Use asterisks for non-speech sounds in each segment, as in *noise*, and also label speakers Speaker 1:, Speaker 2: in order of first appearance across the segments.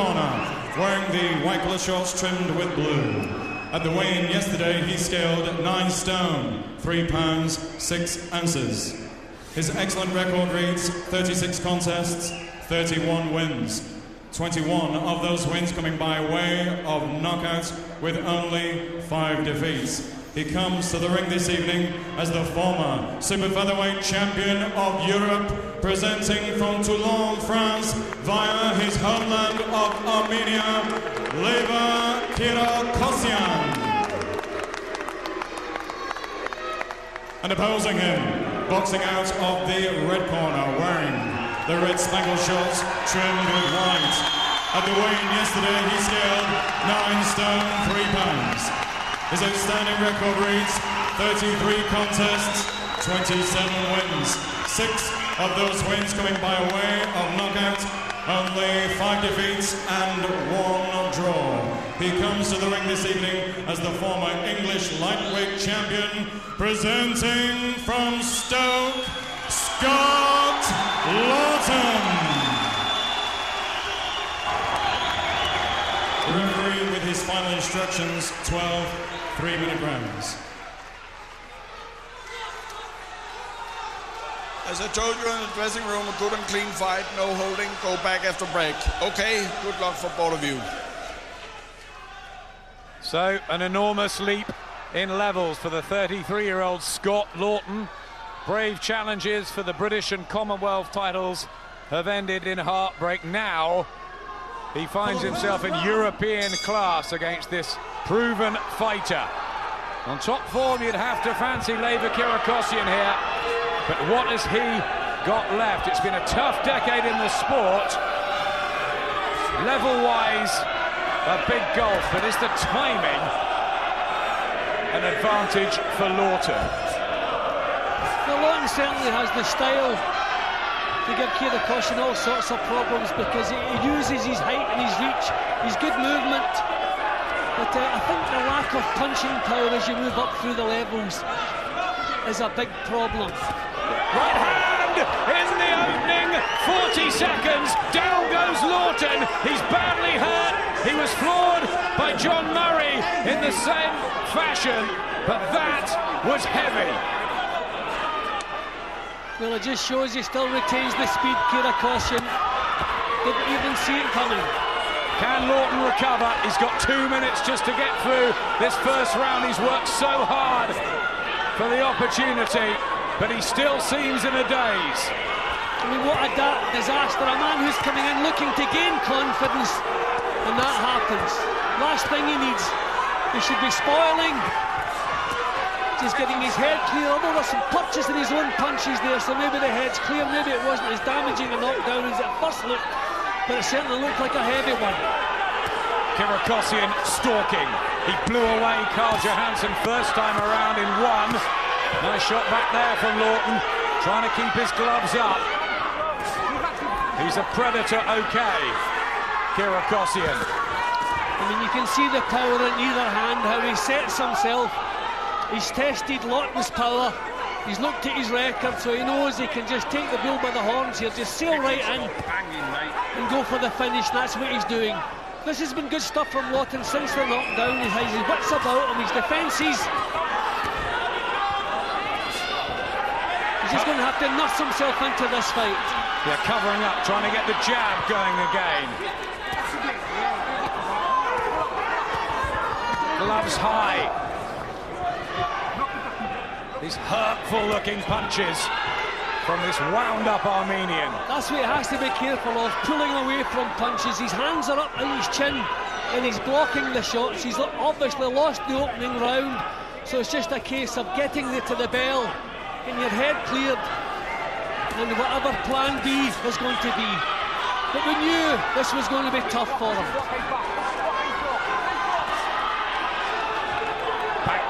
Speaker 1: corner, wearing the white collar shorts trimmed with blue. At the weigh-in yesterday, he scaled 9 stone, 3 pounds, 6 ounces. His excellent record reads 36 contests, 31 wins. 21 of those wins coming by way of knockouts with only 5 defeats. He comes to the ring this evening as the former super featherweight champion of Europe, presenting from Toulon, France, via his homeland of Armenia, Leva Kirakosyan. And opposing him, boxing out of the red corner, wearing the red spangled shorts trimmed with white. At the weigh-in yesterday, he scaled 9 stone 3 pounds. His outstanding record reads 33 contests, 27 wins. Six of those wins coming by way of knockout, only five defeats and one draw. He comes to the ring this evening as the former English lightweight champion, presenting from Stoke, Scott Lawton. The referee with his final instructions, 12 three minute rounds.
Speaker 2: As I told you in the dressing room, a good and clean fight, no holding, go back after break. Okay, good luck for both of you.
Speaker 3: So, an enormous leap in levels for the 33-year-old Scott Lawton. Brave challenges for the British and Commonwealth titles have ended in heartbreak. Now, he finds himself in European class against this proven fighter. On top form, you'd have to fancy Leva Kirakosyan here. But what has he got left? It's been a tough decade in the sport. Level-wise, a big gulf, but is the timing an advantage for Lawton?
Speaker 4: Well, Lawton certainly has the style to give Kirakosyan all sorts of problems because he uses his height and his reach, his good movement. But uh, I think the lack of punching power as you move up through the levels is a big problem.
Speaker 3: Right hand in the opening 40 seconds. Down goes Lawton. He's badly hurt. He was floored by John Murray in the same fashion, but that was heavy.
Speaker 4: Well, it just shows he still retains the speed, Kirakosyan. Didn't even see it coming.
Speaker 3: Can Lawton recover? He's got two minutes just to get through this first round. He's worked so hard for the opportunity, but he still seems in a daze.
Speaker 4: I mean, what a disaster. A man who's coming in looking to gain confidence, and that happens. Last thing he needs, he should be spoiling He's getting his head clear, although there's some punches in his own punches there, so maybe the head's clear, maybe it wasn't as damaging a knockdown as it first looked, but it certainly looked like a heavy one.
Speaker 3: Kirakosyan stalking. He blew away Carl Johansson first time around in one. Nice shot back there from Lawton, trying to keep his gloves up. He's a predator, okay. Kirakosyan.
Speaker 4: I mean, you can see the power in either hand, how he sets himself He's tested Lawton's power. He's looked at his record, so he knows he can just take the bull by the horns here, just sail right in and go for the finish. That's what he's doing. This has been good stuff from Lawton since the knockdown. He has his wits about him, his defences. He's just going to have to nurse himself into this fight.
Speaker 3: Yeah, covering up, trying to get the jab going again. Gloves high. These hurtful-looking punches from this wound-up Armenian.
Speaker 4: That's what he has to be careful of, pulling away from punches. His hands are up in his chin, and he's blocking the shots. He's obviously lost the opening round, so it's just a case of getting there to the bell, and your head cleared, and whatever plan B was going to be. But we knew this was going to be tough for him.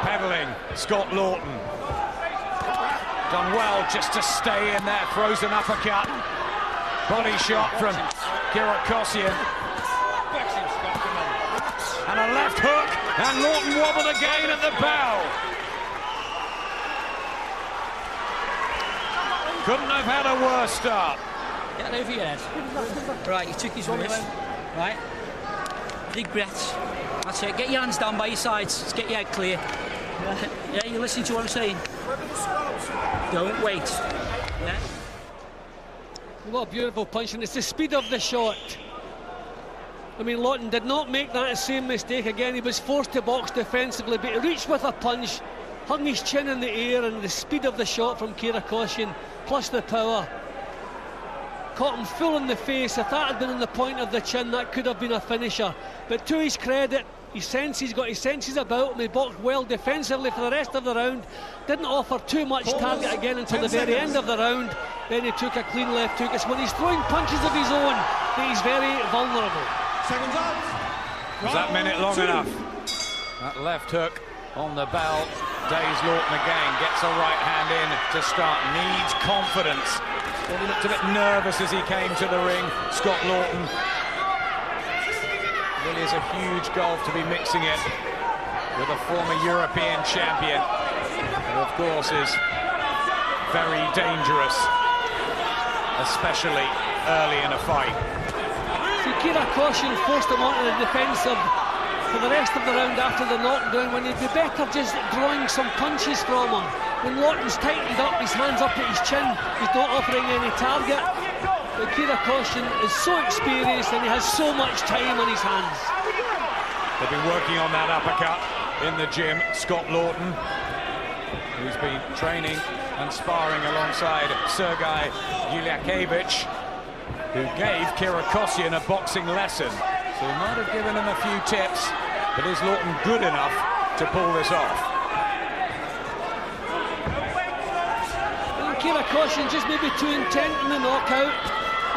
Speaker 3: Backpedaling, Scott Lawton. Done well just to stay in there. Throws an uppercut. Body shot from Kirakosyan. And a left hook. And Lawton wobbled again at the bell. Couldn't have had a worse start.
Speaker 5: Get over your head. Right, you took his wrist. right? Big breaths. That's it. Get your hands down by your sides. Just get your head clear. *laughs* Yeah, you listening to what I'm saying? Don't wait. Yeah.
Speaker 4: What a beautiful punch, and it's the speed of the shot. I mean, Lawton did not make that same mistake again. He was forced to box defensively, but he reached with a punch, hung his chin in the air, and the speed of the shot from Kirakosyan, plus the power, caught him full in the face. If that had been on the point of the chin, that could have been a finisher. But to his credit, his senses he's got his senses about him. He boxed well defensively for the rest of the round. Didn't offer too much target again until the very end of the round. Then he took a clean left hook. It's when he's throwing punches of his own that he's very vulnerable.
Speaker 1: Seconds up.
Speaker 3: Was that minute long enough? That left hook on the bell. Days Lawton again gets a right hand in to start. Needs confidence. Well, he looked a bit nervous as he came to the ring. Scott Lawton. Really is a huge gulf to be mixing it with a former European champion. Who, of course, is very dangerous, especially early in a fight.
Speaker 4: See, Kira Koshin forced him onto the defensive for the rest of the round after the knockdown when he'd be better just drawing some punches from him. When Lawton's tightened up, his hands up at his chin, he's not offering any target. But Kirakosyan is so experienced and he has so much time on his hands.
Speaker 3: They've been working on that uppercut in the gym. Scott Lawton, who's been training and sparring alongside Sergei Yuliakevich, who gave Kirakosyan a boxing lesson. So he might have given him a few tips, but is Lawton good enough to pull this off?
Speaker 4: Kira just maybe too intent in the knockout,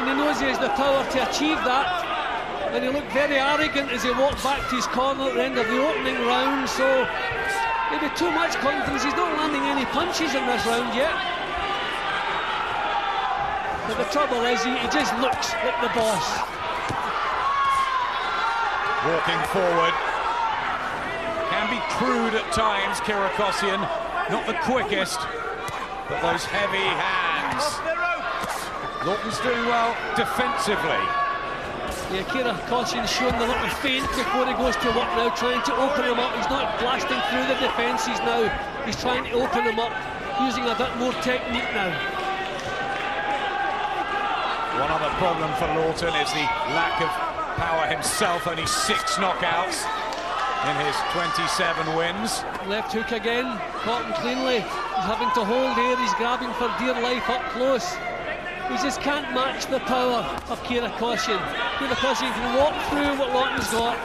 Speaker 4: and he knows he has the power to achieve that. And he looked very arrogant as he walked back to his corner at the end of the opening round, so maybe too much confidence. He's not landing any punches in this round yet. But the trouble is, he, he just looks like the boss.
Speaker 3: Walking forward. Can be crude at times, Kirakosyan. Not the quickest, but those heavy hands. Lawton's doing well defensively.
Speaker 4: Yeah, Kira Koshin's showing the little feint before he goes to work now, trying to open him up. He's not blasting through the defences now. He's trying to open him up, using a bit more technique now.
Speaker 3: One other problem for Lawton is the lack of power himself. Only six knockouts in his 27 wins.
Speaker 4: Left hook again, caught him cleanly. He's having to hold here, he's grabbing for dear life up close. He just can't match the power of Kirakosyan. Kira Koshin can walk through what Lawton's got.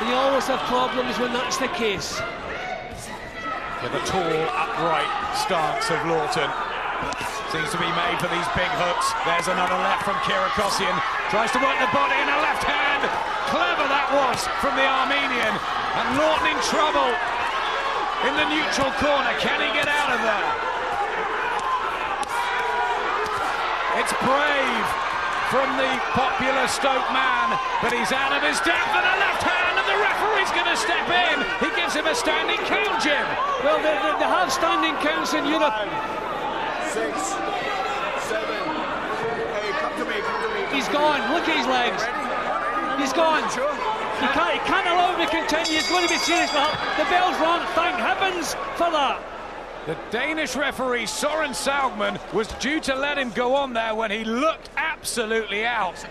Speaker 4: And you always have problems when that's the case.
Speaker 3: With a tall, upright stance of Lawton. Seems to be made for these big hooks. There's another left from Kirakosyan. Tries to work the body in a left hand. Clever that was from the Armenian. And Lawton in trouble in the neutral corner. Can he get out of there? It's brave from the popular Stoke man, but he's out of his depth and a left hand, and the referee's going to step in. He gives him a standing count, Jim.
Speaker 4: Well, they, they, they have standing counts in Europe.
Speaker 2: Six, seven, hey, come to me, come to me.
Speaker 4: He's gone. Look at his legs. He's gone.
Speaker 2: Sure.
Speaker 4: He can't, he can't allow him to continue. He's going to be serious. The bell's rung. Thank heavens for that.
Speaker 3: The Danish referee Soren Saugman was due to let him go on there when he looked absolutely out.